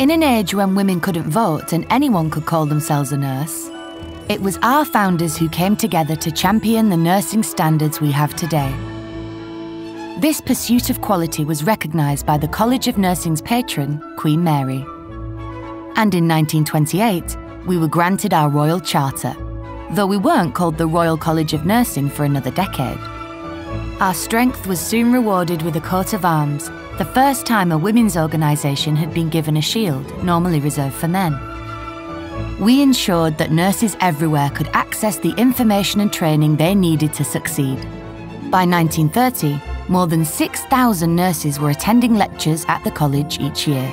In an age when women couldn't vote and anyone could call themselves a nurse, it was our founders who came together to champion the nursing standards we have today. This pursuit of quality was recognised by the College of Nursing's patron, Queen Mary. And in 1928, we were granted our Royal Charter, though we weren't called the Royal College of Nursing for another decade. Our strength was soon rewarded with a coat of arms, the first time a women's organisation had been given a shield, normally reserved for men. We ensured that nurses everywhere could access the information and training they needed to succeed. By 1930, more than 6,000 nurses were attending lectures at the college each year.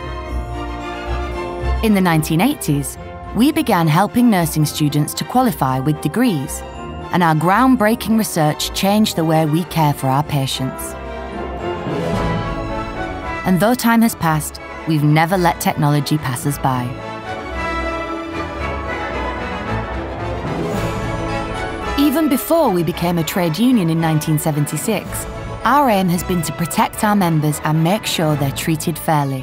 In the 1980s, we began helping nursing students to qualify with degrees, and our groundbreaking research changed the way we care for our patients. And though time has passed, we've never let technology pass us by. Even before we became a trade union in 1976, our aim has been to protect our members and make sure they're treated fairly.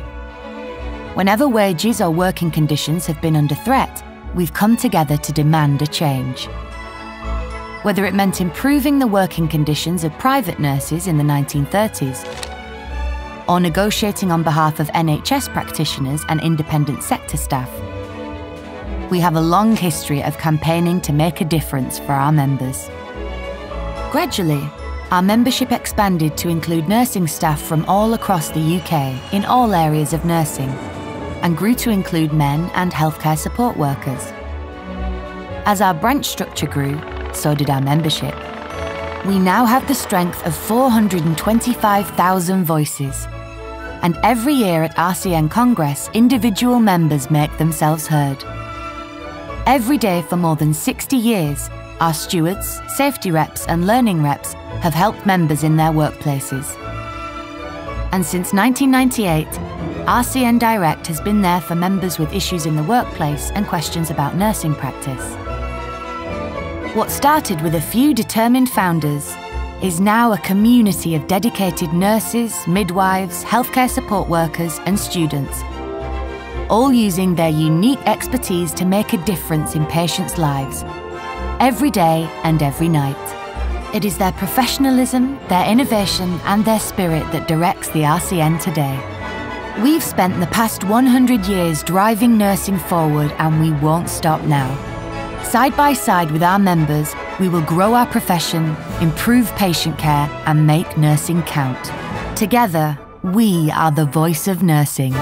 Whenever wages or working conditions have been under threat, we've come together to demand a change. Whether it meant improving the working conditions of private nurses in the 1930s, or negotiating on behalf of NHS practitioners and independent sector staff, we have a long history of campaigning to make a difference for our members. Gradually, our membership expanded to include nursing staff from all across the UK in all areas of nursing and grew to include men and healthcare support workers. As our branch structure grew, so did our membership. We now have the strength of 425,000 voices. And every year at RCN Congress, individual members make themselves heard. Every day for more than 60 years, our stewards, safety reps, and learning reps have helped members in their workplaces. And since 1998, RCN Direct has been there for members with issues in the workplace and questions about nursing practice. What started with a few determined founders is now a community of dedicated nurses, midwives, healthcare support workers, and students all using their unique expertise to make a difference in patients' lives, every day and every night. It is their professionalism, their innovation, and their spirit that directs the RCN today. We've spent the past 100 years driving nursing forward, and we won't stop now. Side by side with our members, we will grow our profession, improve patient care, and make nursing count. Together, we are the voice of nursing.